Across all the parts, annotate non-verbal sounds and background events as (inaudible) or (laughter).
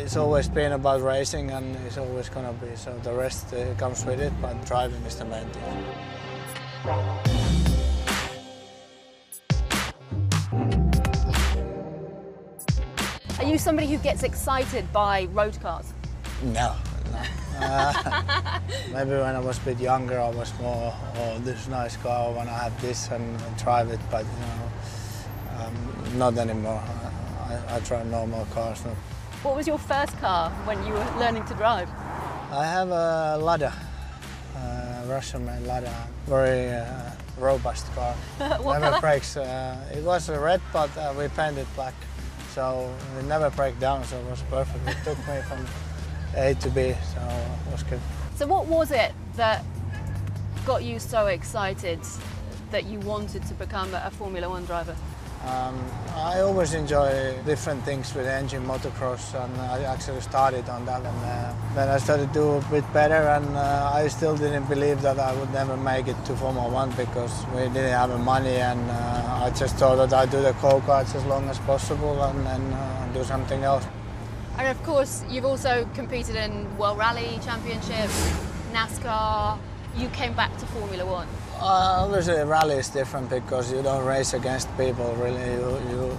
it's always been about racing and it's always gonna be. So the rest uh, comes with it, but driving is the main thing. Are you somebody who gets excited by road cars? No, no. Uh, (laughs) maybe when I was a bit younger, I was more, oh, this nice car, I want to have this and, and drive it, but you know, um, not anymore. I, I drive normal cars now. What was your first car when you were learning to drive? I have a Lada, uh, Russian-made Lada, very uh, robust car. (laughs) Never colour? breaks. Uh, it was a red, but uh, we painted black, so it never break down. So it was perfect. It took me from A to B, so it was good. So what was it that got you so excited that you wanted to become a Formula One driver? Um, I always enjoy different things with engine motocross, and I actually started on that. And uh, then I started to do a bit better, and uh, I still didn't believe that I would never make it to Formula One because we didn't have the money, and uh, I just thought that I'd do the go-karts as long as possible and then uh, do something else. And of course, you've also competed in World Rally Championship, NASCAR. You came back to Formula One. Uh, obviously, rally is different because you don't race against people. Really, you you,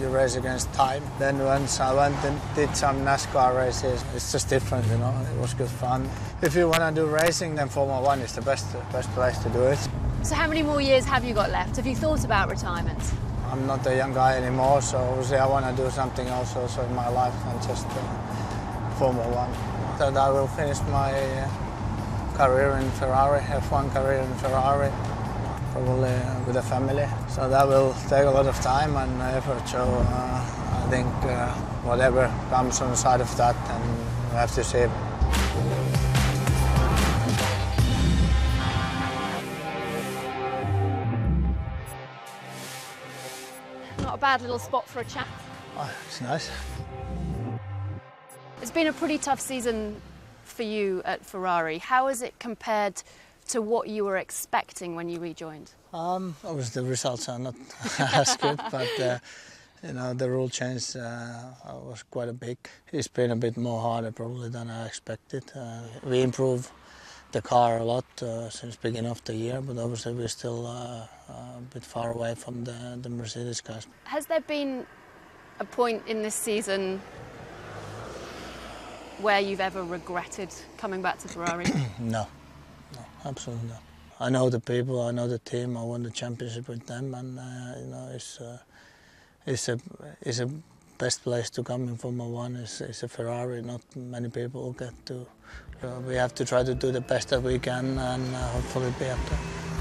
you race against time. Then once I went and did some NASCAR races, it's just different. You know, it was good fun. If you want to do racing, then Formula One is the best best place to do it. So how many more years have you got left? Have you thought about retirement? I'm not a young guy anymore, so obviously I want to do something else also in my life than just uh, Formula One. That I will finish my uh, career in Ferrari, F1 career in Ferrari, probably with a family. So that will take a lot of time and effort. So uh, I think uh, whatever comes on the side of that, and we have to see. Not a bad little spot for a chat. Oh, it's nice. It's been a pretty tough season for you at Ferrari. How is it compared to what you were expecting when you rejoined? Um, obviously, the results are not (laughs) as good, but uh, you know the rule change uh, was quite a big. It's been a bit more harder probably than I expected. Uh, we improved the car a lot uh, since beginning of the year, but obviously we're still uh, a bit far away from the, the Mercedes cars. Has there been a point in this season where you've ever regretted coming back to Ferrari? (clears throat) No, no, absolutely not. I know the people, I know the team. I won the championship with them, and uh, you know it's uh, it's a it's a best place to come in Formula One. It's a Ferrari. Not many people get to. Uh, we have to try to do the best that we can, and uh, hopefully be up there.